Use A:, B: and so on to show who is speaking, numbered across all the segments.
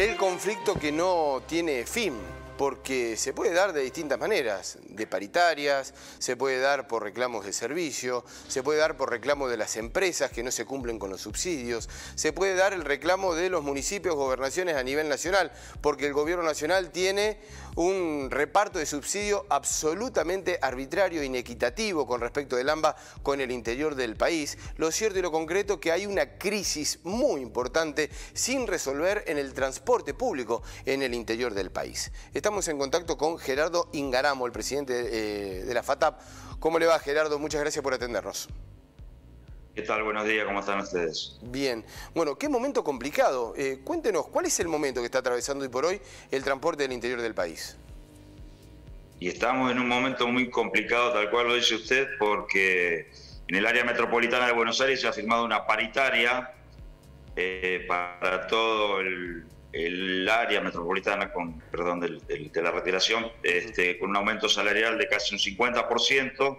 A: El conflicto que no tiene fin, porque se puede dar de distintas maneras, de paritarias, se puede dar por reclamos de servicio, se puede dar por reclamo de las empresas que no se cumplen con los subsidios, se puede dar el reclamo de los municipios, gobernaciones a nivel nacional, porque el gobierno nacional tiene un reparto de subsidio absolutamente arbitrario, inequitativo con respecto del AMBA con el interior del país. Lo cierto y lo concreto es que hay una crisis muy importante sin resolver en el transporte público en el interior del país. En contacto con Gerardo Ingaramo, el presidente eh, de la FATAP. ¿Cómo le va Gerardo? Muchas gracias por atendernos.
B: ¿Qué tal? Buenos días, ¿cómo están ustedes?
A: Bien. Bueno, qué momento complicado. Eh, cuéntenos, ¿cuál es el momento que está atravesando hoy por hoy el transporte del interior del país?
B: Y estamos en un momento muy complicado, tal cual lo dice usted, porque en el área metropolitana de Buenos Aires se ha firmado una paritaria eh, para todo el, área metropolitana, con perdón, de la retiración, este, con un aumento salarial de casi un 50%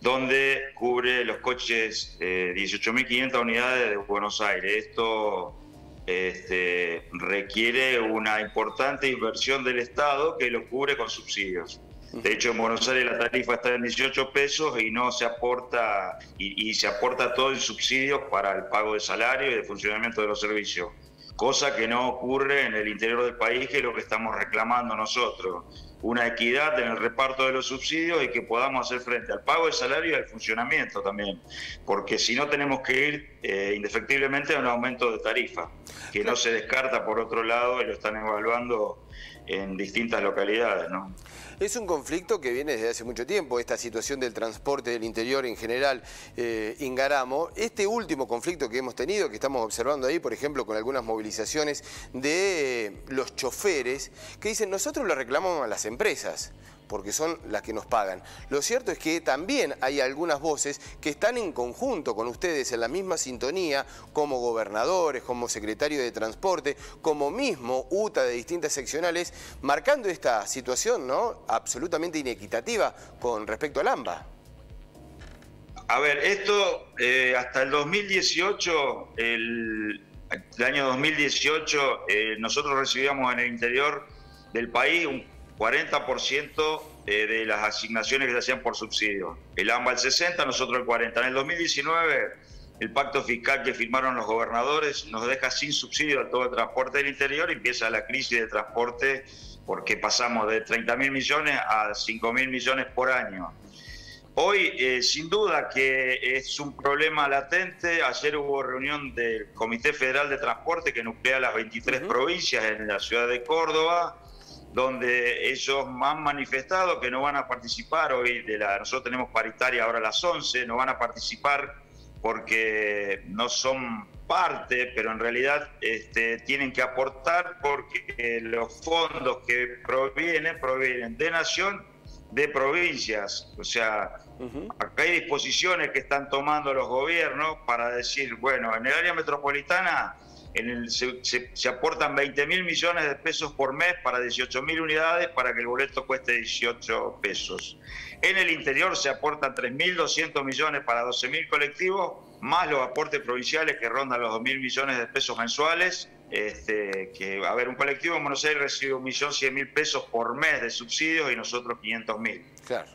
B: donde cubre los coches eh, 18.500 unidades de Buenos Aires. Esto este, requiere una importante inversión del Estado que lo cubre con subsidios. De hecho, en Buenos Aires la tarifa está en 18 pesos y no se aporta, y, y se aporta todo en subsidios para el pago de salario y de funcionamiento de los servicios cosa que no ocurre en el interior del país, que es lo que estamos reclamando nosotros. Una equidad en el reparto de los subsidios y que podamos hacer frente al pago de salario y al funcionamiento también, porque si no tenemos que ir eh, indefectiblemente a un aumento de tarifa, que no se descarta por otro lado y lo están evaluando en distintas localidades. ¿no?
A: Es un conflicto que viene desde hace mucho tiempo, esta situación del transporte del interior en general, eh, Ingaramo. Este último conflicto que hemos tenido, que estamos observando ahí, por ejemplo, con algunas movilizaciones de los choferes, que dicen, nosotros lo reclamamos a las empresas porque son las que nos pagan. Lo cierto es que también hay algunas voces que están en conjunto con ustedes en la misma sintonía, como gobernadores, como secretario de Transporte, como mismo UTA de distintas seccionales, marcando esta situación ¿no? absolutamente inequitativa con respecto al AMBA.
B: A ver, esto eh, hasta el 2018, el, año 2018, eh, nosotros recibíamos en el interior del país un 40% eh, de las asignaciones que se hacían por subsidio. El AMBA el 60, nosotros el 40. En el 2019, el pacto fiscal que firmaron los gobernadores nos deja sin subsidio a todo el transporte del interior y empieza la crisis de transporte porque pasamos de 30 mil millones a 5 mil millones por año. Hoy, eh, sin duda que es un problema latente. Ayer hubo reunión del Comité Federal de Transporte que nuclea las 23 provincias en la ciudad de Córdoba donde ellos han manifestado que no van a participar hoy de la nosotros tenemos paritaria ahora a las 11, no van a participar porque no son parte, pero en realidad este, tienen que aportar porque los fondos que provienen provienen de nación, de provincias, o sea, acá hay disposiciones que están tomando los gobiernos para decir, bueno, en el área metropolitana se, aportan 20 mil millones de pesos por mes para 18 mil unidades para que el boleto cueste 18 pesos. En el interior se aportan 3.200 millones para 12 mil colectivos, más los aportes provinciales que rondan los 2 mil millones de pesos mensuales este, que, a ver, un colectivo en Buenos Aires recibe un millón cien mil pesos por mes de subsidios y nosotros 500 mil.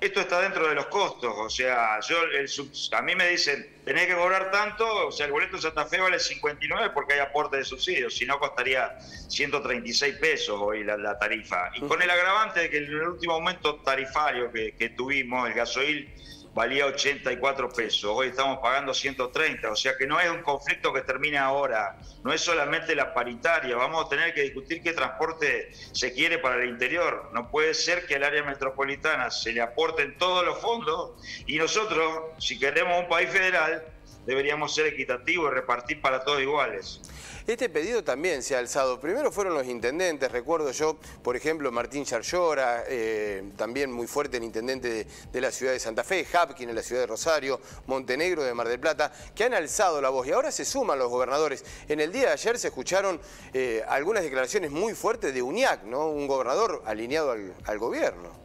B: Esto está dentro de los costos, o sea, yo el a mí me dicen, tenés que cobrar tanto, o sea, el boleto de Santa Fe vale 59 porque hay aporte de subsidios, si no costaría 136 pesos hoy la, tarifa. Y con el agravante de que en el último aumento tarifario que, que tuvimos, el gasoil valía 84 pesos, hoy estamos pagando 130, o sea que no es un conflicto que termine ahora, no es solamente la paritaria, vamos a tener que discutir qué transporte se quiere para el interior, no puede ser que al área metropolitana se le aporten todos los fondos y nosotros, si queremos un país federal, deberíamos ser equitativos y repartir para todos iguales.
A: Este pedido también se ha alzado. Primero fueron los intendentes, recuerdo yo, por ejemplo, Martín Charllora, eh, también muy fuerte el intendente de, la ciudad de Santa Fe, Hapkin en la ciudad de Rosario, Montenegro de Mar del Plata, que han alzado la voz y ahora se suman los gobernadores. En el día de ayer se escucharon eh, algunas declaraciones muy fuertes de UNIAC, ¿no? un gobernador alineado al, al gobierno.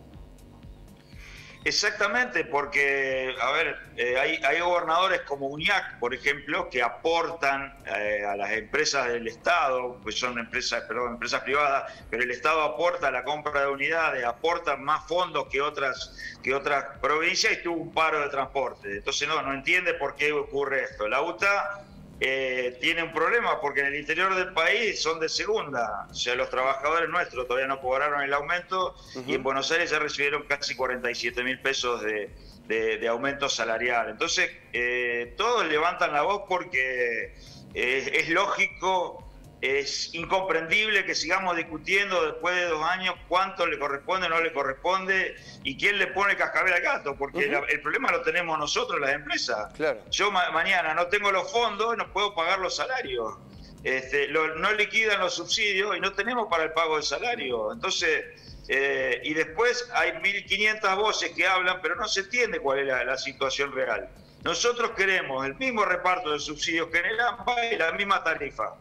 B: Exactamente, porque, a ver, eh, hay, gobernadores como UNIAC, por ejemplo, que aportan eh, a las empresas del Estado, pues son empresas, perdón, empresas privadas, pero el Estado aporta la compra de unidades, aporta más fondos que otras, que otras provincias y tuvo un paro de transporte. Entonces no, no entiende por qué ocurre esto. La UTA eh, tiene un problema porque en el interior del país son de segunda. O sea, los trabajadores nuestros todavía no cobraron el aumento y en Buenos Aires ya recibieron casi 47 mil pesos de, de, aumento salarial. Entonces, eh, todos levantan la voz porque eh, es lógico es incomprendible que sigamos discutiendo después de dos años cuánto le corresponde o no le corresponde y quién le pone cascabel al gato, porque el problema lo tenemos nosotros, las empresas. Yo mañana no tengo los fondos, no puedo pagar los salarios. Este, no liquidan los subsidios y no tenemos para el pago del salario. Entonces, eh, y después hay 1.500 voces que hablan, pero no se entiende cuál es la situación real. Nosotros queremos el mismo reparto de subsidios que en el AMPA y la misma tarifa.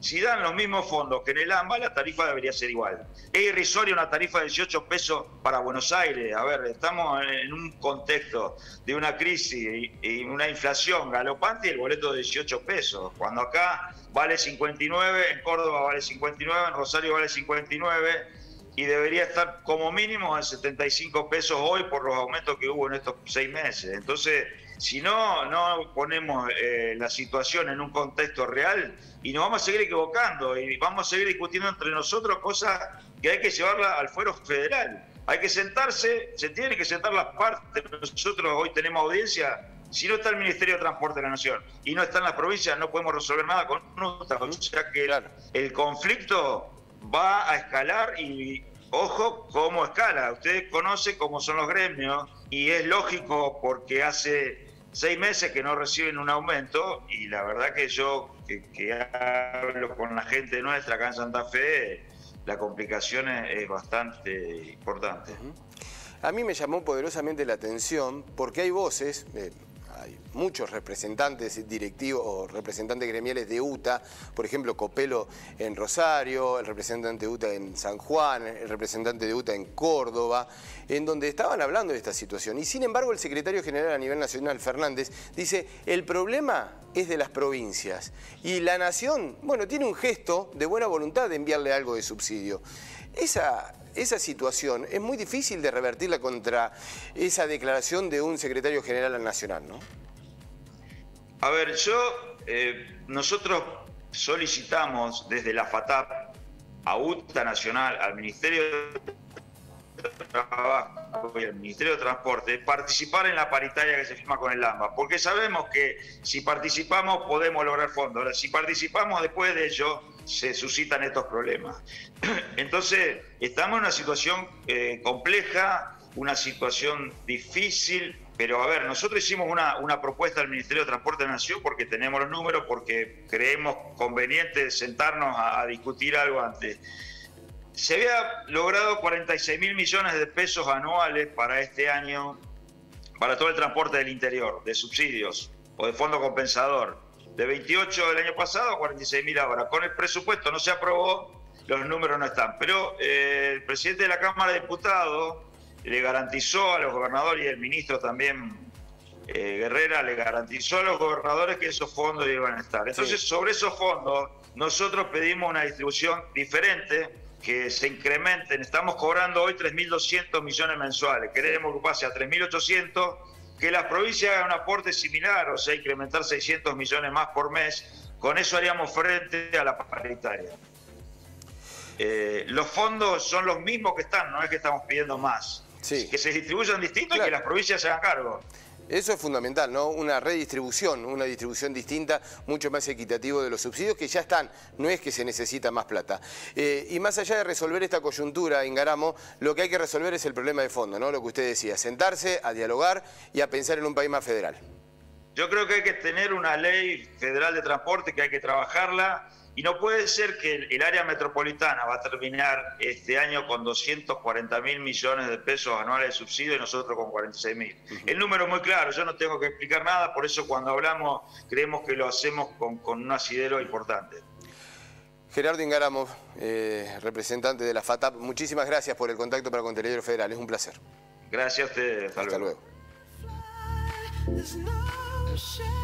B: Si dan los mismos fondos que en el AMBA, la tarifa debería ser igual. Es irrisoria una tarifa de 18 pesos para Buenos Aires. A ver, estamos en un contexto de una crisis y una inflación galopante y el boleto de 18 pesos. Cuando acá vale 59, en Córdoba vale 59, en Rosario vale 59 y debería estar como mínimo en 75 pesos hoy por los aumentos que hubo en estos seis meses. Entonces, si no, no ponemos eh, la situación en un contexto real y nos vamos a seguir equivocando y vamos a seguir discutiendo entre nosotros cosas que hay que llevarla al fuero federal. Hay que sentarse, se tiene que sentar las partes. Nosotros hoy tenemos audiencia. Si no está el Ministerio de Transporte de la Nación y no está en las provincias, no podemos resolver nada con nosotros. O sea que el conflicto va a escalar y ojo cómo escala. Ustedes conocen cómo son los gremios y es lógico porque hace seis meses que no reciben un aumento y la verdad que yo que, hablo con la gente nuestra acá en Santa Fe, la complicación es, bastante importante.
A: A mí me llamó poderosamente la atención porque hay voces, eh, hay muchos representantes directivos o representantes gremiales de UTA, por ejemplo, Copelo en Rosario, el representante de UTA en San Juan, el representante de UTA en Córdoba, en donde estaban hablando de esta situación. Y sin embargo, el secretario general a nivel nacional, Fernández, dice, el problema es de las provincias. Y la nación, bueno, tiene un gesto de buena voluntad de enviarle algo de subsidio. Esa, esa situación es muy difícil de revertirla contra esa declaración de un secretario general nacional, ¿no?
B: A ver, yo, eh, nosotros solicitamos desde la FATAP a UTA Nacional, al Ministerio de Trabajo y al Ministerio de Transporte participar en la paritaria que se firma con el AMBA, porque sabemos que si participamos podemos lograr fondos. si participamos después de ello, se suscitan estos problemas. Entonces, estamos en una situación eh, compleja, una situación difícil, pero a ver, nosotros hicimos una, una, propuesta al Ministerio de Transporte de Nación porque tenemos los números, porque creemos conveniente sentarnos a, a discutir algo antes. Se había logrado 46 mil millones de pesos anuales para este año, para todo el transporte del interior, de subsidios o de fondo compensador de 28 del año pasado a 46 mil ahora. Con el presupuesto no se aprobó, los números no están. Pero eh, el presidente de la Cámara de Diputados le garantizó a los gobernadores y el ministro también, eh, Guerrera, le garantizó a los gobernadores que esos fondos iban a estar. Entonces, sobre esos fondos, nosotros pedimos una distribución diferente que se incrementen. Estamos cobrando hoy 3.200 millones mensuales. Queremos que pase a 3.800 que las provincias hagan un aporte similar, o sea, incrementar 600 millones más por mes, con eso haríamos frente a la paritaria. Eh, los fondos son los mismos que están, no es que estamos pidiendo más. Que se distribuyan distintos y que las provincias se hagan cargo.
A: Eso es fundamental, ¿no? Una redistribución, una distribución distinta, mucho más equitativo de los subsidios que ya están, no es que se necesita más plata. Eh, y más allá de resolver esta coyuntura, Ingaramo, lo que hay que resolver es el problema de fondo, ¿no? Lo que usted decía, sentarse, a dialogar y a pensar en un país más federal.
B: Yo creo que hay que tener una ley federal de transporte, que hay que trabajarla, y no puede ser que el, área metropolitana va a terminar este año con 240 mil millones de pesos anuales de subsidio y nosotros con 46 mil. El número es muy claro, yo no tengo que explicar nada, por eso cuando hablamos creemos que lo hacemos con, un asidero importante.
A: Gerardo Ingaramo, eh, representante de la FATAP, muchísimas gracias por el contacto para con Federal, es un placer.
B: Gracias a ustedes.
A: Hasta, luego. shine.